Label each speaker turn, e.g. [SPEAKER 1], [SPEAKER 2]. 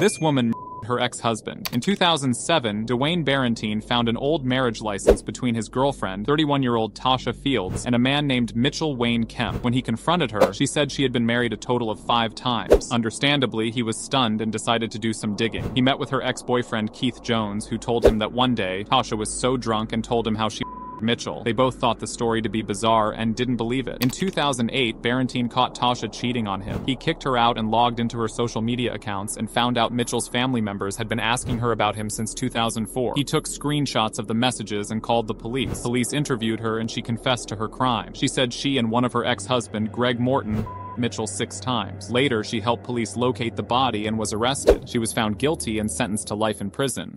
[SPEAKER 1] This woman her ex-husband. In 2007, Dewayne Barrentine found an old marriage license between his girlfriend, 31-year-old Tausha Fields, and a man named Mitchell Wayne Kemp. When he confronted her, she said she had been married a total of five times. Understandably, he was stunned and decided to do some digging. He met with her ex-boyfriend Keith Jones, who told him that one day, Tausha was so drunk and told him how she Mitchell. They both thought the story to be bizarre and didn't believe it. In 2008, Barrentine caught Tausha cheating on him. He kicked her out and logged into her social media accounts and found out Mitchell's family members had been asking her about him since 2004. He took screenshots of the messages and called the police. Police interviewed her and she confessed to her crime. She said she and one of her ex-husband, Greg Morton, Mitchell six times. Later, she helped police locate the body and was arrested. She was found guilty and sentenced to life in prison.